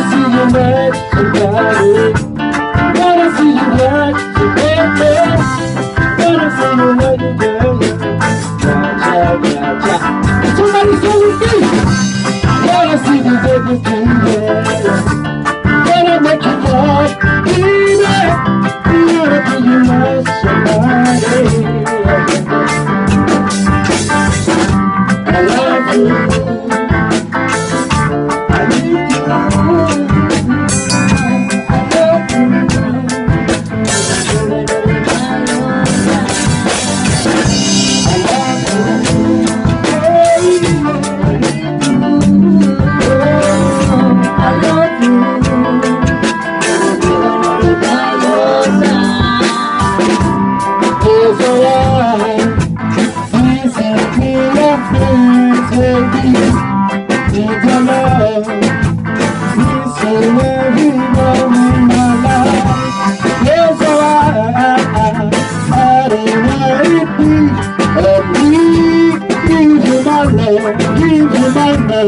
Gotta see you mad about it. Gotta see you mad about it. Gotta see you mad about it. Cha cha cha cha. Somebody say it. Gotta see you mad about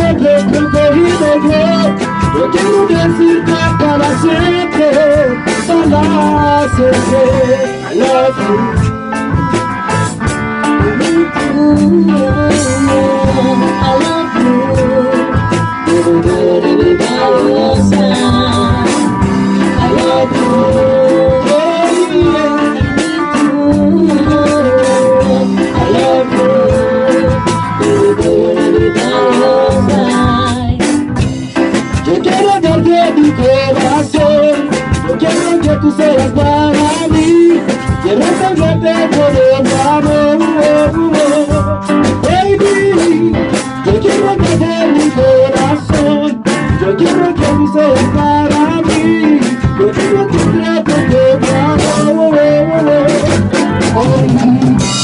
sueños que yo quiero decirte para siempre, para siempre de mi corazón. Yo quiero que tú seas para mí. Quiero el Baby, yo quiero que mi corazón. Yo quiero que tú seas para mí. Yo quiero que mi